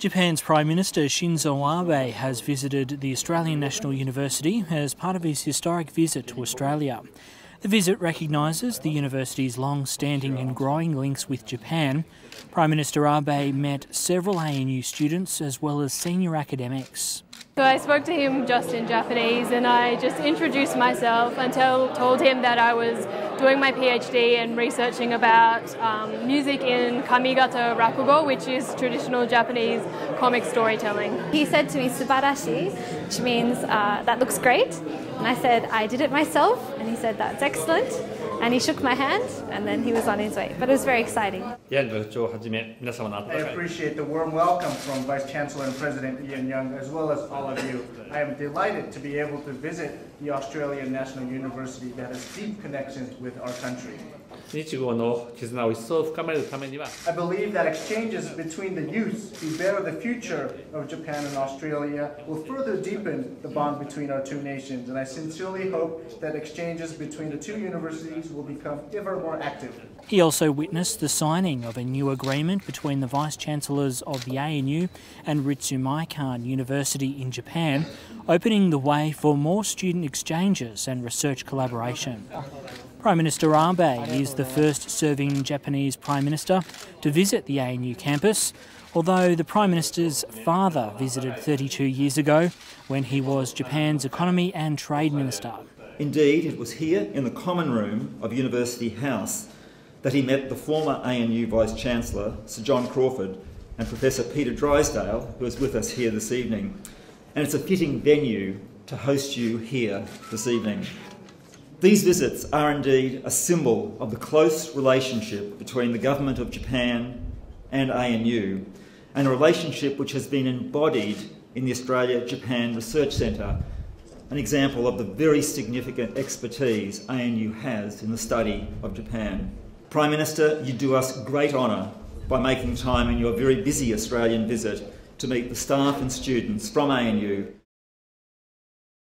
Japan's Prime Minister Shinzo Abe has visited the Australian National University as part of his historic visit to Australia. The visit recognises the university's long standing and growing links with Japan. Prime Minister Abe met several ANU students as well as senior academics. So I spoke to him just in Japanese and I just introduced myself and tell, told him that I was doing my PhD and researching about um, music in Kamigata Rakugo, which is traditional Japanese comic storytelling. He said to me, Subarashi, which means uh, that looks great. And I said, I did it myself. And he said, that's excellent and he shook my hand and then he was on his way. But it was very exciting. I appreciate the warm welcome from Vice Chancellor and President Ian Young, as well as all of you. I am delighted to be able to visit the Australian National University that has deep connections with our country. I believe that exchanges between the youth who bear the future of Japan and Australia will further deepen the bond between our two nations, and I sincerely hope that exchanges between the two universities will become ever more active. He also witnessed the signing of a new agreement between the Vice Chancellors of the ANU and Ritsumeikan University in Japan, opening the way for more student exchanges and research collaboration. Prime Minister Abe is the first serving Japanese Prime Minister to visit the ANU campus, although the Prime Minister's father visited 32 years ago when he was Japan's Economy and Trade Minister. Indeed, it was here in the common room of University House that he met the former ANU Vice Chancellor, Sir John Crawford, and Professor Peter Drysdale, who is with us here this evening. And it's a fitting venue to host you here this evening. These visits are indeed a symbol of the close relationship between the Government of Japan and ANU, and a relationship which has been embodied in the Australia Japan Research Centre, an example of the very significant expertise ANU has in the study of Japan. Prime Minister, you do us great honour by making time in your very busy Australian visit to meet the staff and students from ANU